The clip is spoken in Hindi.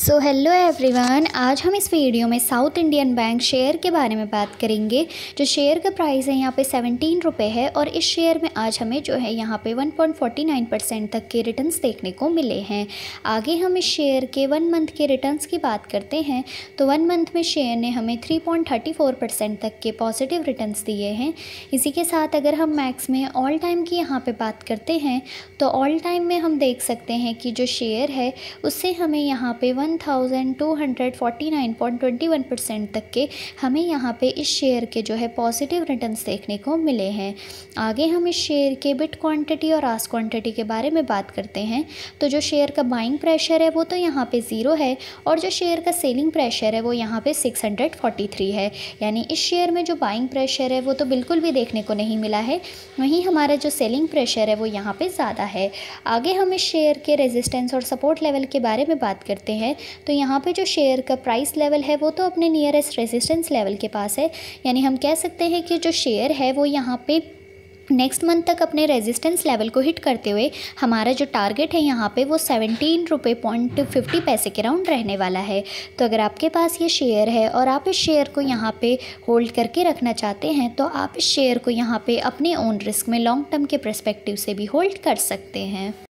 सो हेलो एवरीवन आज हम इस वीडियो में साउथ इंडियन बैंक शेयर के बारे में बात करेंगे। जो शेयर का प्राइस है, यहाँ पे सेवनटीन रुपये है और इस शेयर में आज हमें जो है, यहाँ पे 1.49 परसेंट तक के रिटर्न्स देखने को मिले हैं। आगे हम इस शेयर के वन मंथ के रिटर्न्स की बात करते हैं। तो वन मंथ में शेयर ने हमें 3.34 परसेंट तक के पॉजिटिव रिटर्न दिए हैं। इसी के साथ अगर हम मैक्स में ऑल टाइम की यहाँ पर बात करते हैं तो ऑल टाइम में हम देख सकते हैं कि जो शेयर है, उससे हमें यहाँ पर one one thousand two hundred forty nine point twenty one percent तक के हमें यहाँ पे इस शेयर के जो है पॉजिटिव रिटर्न्स देखने को मिले हैं। आगे हम इस शेयर के बिट क्वांटिटी और आस क्वांटिटी के बारे में बात करते हैं। तो जो शेयर का बाइंग प्रेशर है वो तो यहाँ पे ज़ीरो है और जो शेयर का सेलिंग प्रेशर है वो यहाँ पे सिक्स हंड्रेड फोर्टी थ्री है। यानी इस शेयर में जो बाइंग प्रेशर है वो तो बिल्कुल भी देखने को नहीं मिला है। वहीं हमारा जो सेलिंग प्रेशर है वो यहाँ पे ज़्यादा है। आगे हम इस शेयर के रेजिस्टेंस और सपोर्ट लेवल के बारे में बात करते तो यहाँ पे जो शेयर का प्राइस लेवल है, वो तो अपने नियरेस्ट रेजिस्टेंस लेवल के पास है। यानी हम कह सकते हैं कि जो शेयर है, वो यहाँ पे नेक्स्ट मंथ तक अपने रेजिस्टेंस लेवल को हिट करते हुए हमारा जो टारगेट है, यहाँ पे वो सेवनटीन रुपये पॉइंट फिफ्टी पैसे के राउंड रहने वाला है। तो अगर आपके पास ये शेयर है और आप इस शेयर को यहाँ पे होल्ड करके रखना चाहते हैं तो आप इस शेयर को यहाँ पे अपने ओन रिस्क में लॉन्ग टर्म के प्रस्पेक्टिव से भी होल्ड कर सकते हैं।